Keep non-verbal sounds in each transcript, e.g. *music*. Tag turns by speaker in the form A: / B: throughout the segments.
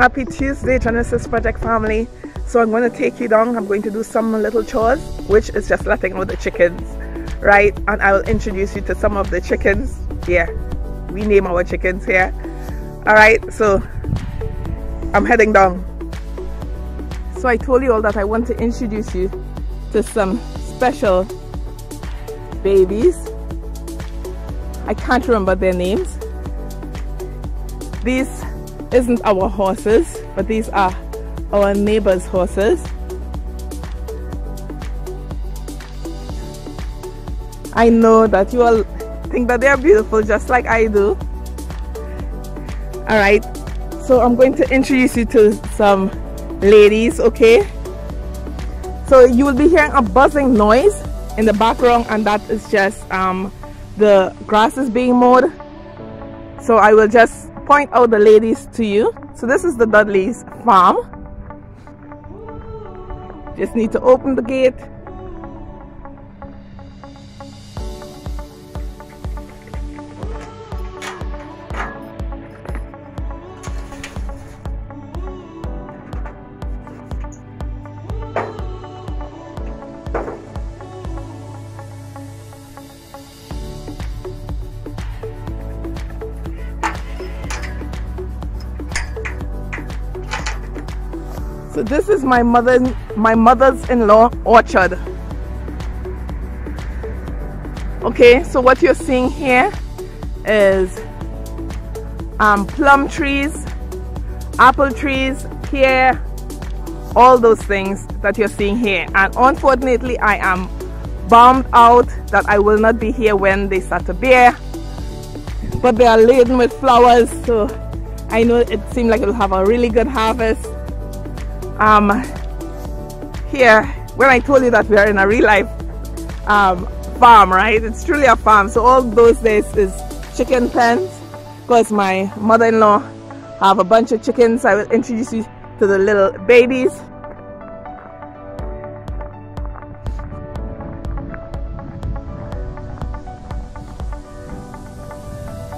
A: Happy Tuesday, Genesis Project family. So I'm going to take you down. I'm going to do some little chores, which is just letting out the chickens, right? And I will introduce you to some of the chickens. Yeah, we name our chickens here. All right, so I'm heading down. So I told you all that I want to introduce you to some special babies. I can't remember their names. These isn't our horses, but these are our neighbor's horses. I know that you all think that they are beautiful just like I do. Alright, so I'm going to introduce you to some ladies, okay? So you will be hearing a buzzing noise in the background and that is just um, the grass is being mowed. So I will just point out the ladies to you. So this is the Dudley's farm. Just need to open the gate So this is my mother my mother's-in-law orchard. Okay, so what you're seeing here is um, plum trees, apple trees, pear, all those things that you're seeing here. And unfortunately, I am bummed out that I will not be here when they start to bear. But they are laden with flowers, so I know it seems like it'll have a really good harvest um, here when I told you that we are in a real life um, farm right? It's truly a farm. So all those days is chicken pens because my mother-in-law have a bunch of chickens. I will introduce you to the little babies.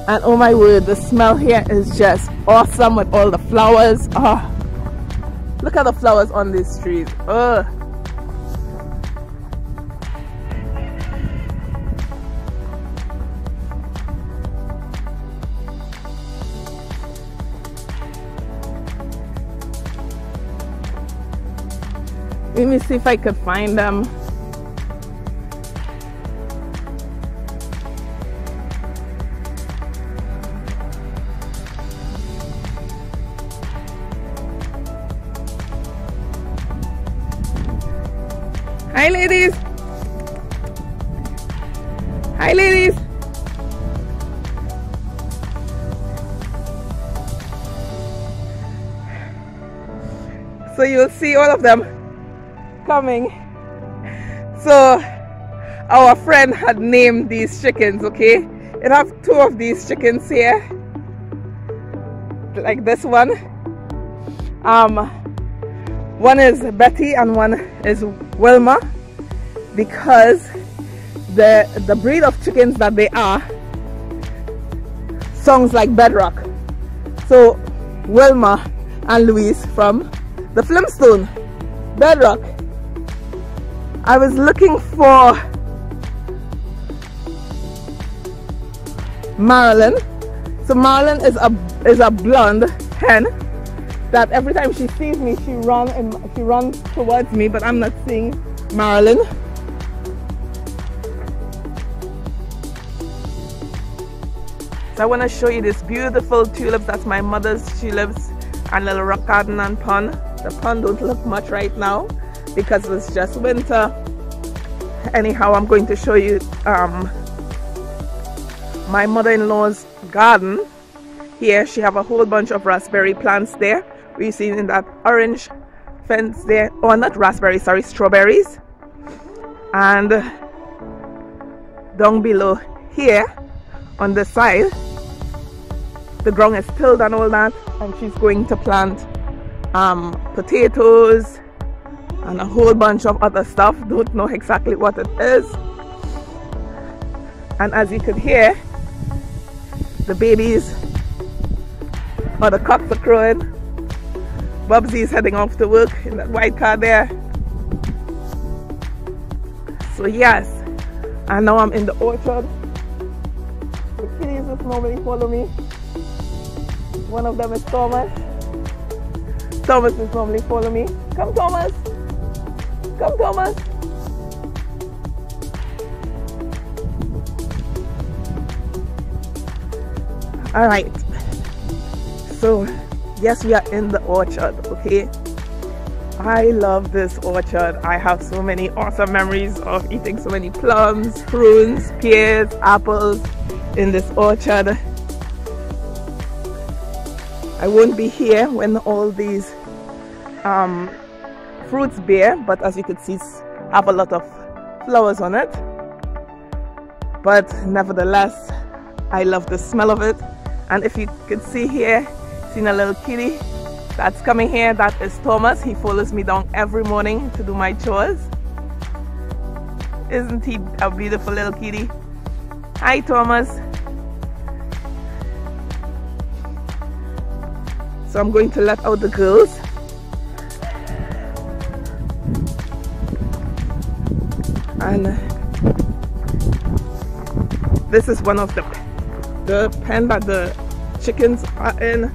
A: And oh my word the smell here is just awesome with all the flowers. Oh Look at the flowers on these trees. Ugh. Let me see if I could find them. Hi, ladies. Hi, ladies. So you'll see all of them coming. So our friend had named these chickens, okay? It have two of these chickens here. Like this one. Um one is Betty and one is Wilma because the the breed of chickens that they are songs like bedrock. So Wilma and Louise from the Flintstone bedrock. I was looking for Marilyn. So Marilyn is a is a blonde hen that every time she sees me, she run and she runs towards me, but I'm not seeing Marilyn. I want to show you this beautiful tulips. That's my mother's tulips and little rock garden and pond. The pond don't look much right now because it's just winter. Anyhow, I'm going to show you um, my mother-in-law's garden. Here she have a whole bunch of raspberry plants there we see in that orange fence there oh, not raspberry sorry strawberries and down below here on the side the ground is tilled and all that and she's going to plant um, potatoes and a whole bunch of other stuff don't know exactly what it is and as you could hear the babies or the cocks are crowing Bubsy is heading off to work in that white car there. So yes, and now I'm in the orchard. The kitties just normally follow me. One of them is Thomas. Thomas is normally follow me. Come Thomas. Come Thomas. All right. So yes, we are in the orchard, okay? I love this orchard. I have so many awesome memories of eating so many plums, prunes, pears, apples in this orchard. I won't be here when all these um, fruits bear, but as you can see, have a lot of flowers on it. But nevertheless, I love the smell of it. And if you could see here, seen a little kitty that's coming here. That is Thomas. He follows me down every morning to do my chores. Isn't he a beautiful little kitty? Hi, Thomas. So I'm going to let out the girls. And uh, this is one of the the pen that the chickens are in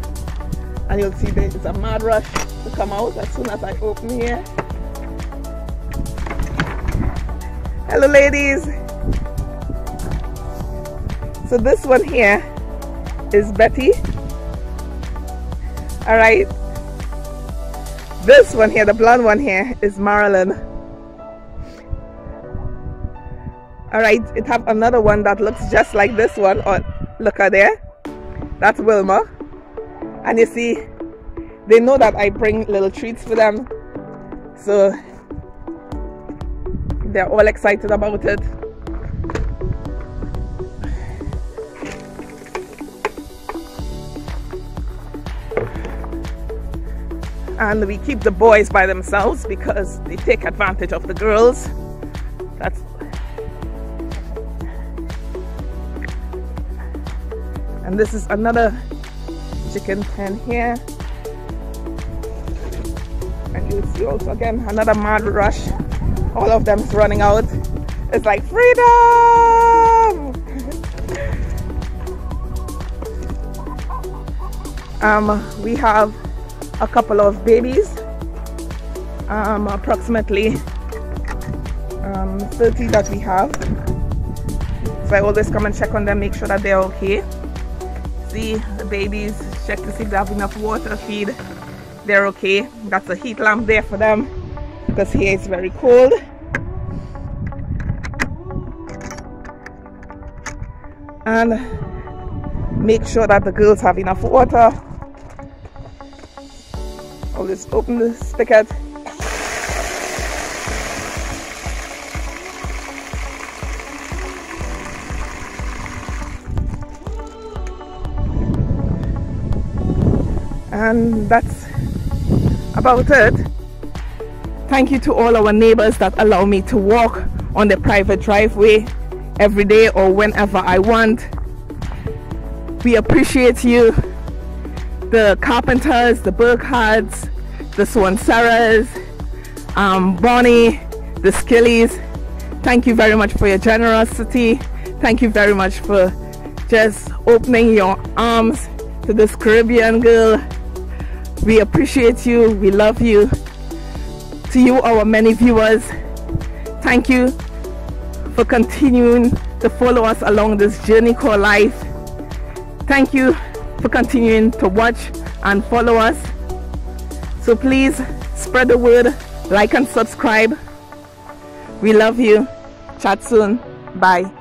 A: and you'll see there is a mad rush to come out as soon as I open here. Hello ladies! So this one here is Betty. Alright. This one here, the blonde one here is Marilyn. Alright, it have another one that looks just like this one. Oh, look at there. That's Wilma and you see they know that I bring little treats for them so they're all excited about it and we keep the boys by themselves because they take advantage of the girls. That's and this is another chicken pen here. And you see also again another mad rush. All of them running out. It's like freedom! *laughs* Um we have a couple of babies um approximately um 30 that we have. So i always come and check on them make sure that they're okay. See the babies check to see if they have enough water feed. They're okay. Got a heat lamp there for them because here it's very cold. And make sure that the girls have enough water Just open the spigot and that's about it. Thank you to all our neighbors that allow me to walk on the private driveway every day or whenever I want. We appreciate you the carpenters the Burkhards the Swanseras um, Bonnie the Skillies thank you very much for your generosity thank you very much for just opening your arms to this Caribbean girl we appreciate you. We love you. To you, our many viewers, thank you for continuing to follow us along this journey called life. Thank you for continuing to watch and follow us. So please spread the word, like and subscribe. We love you. Chat soon. Bye.